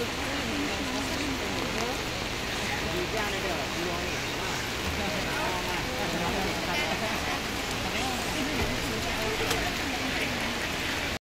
It's a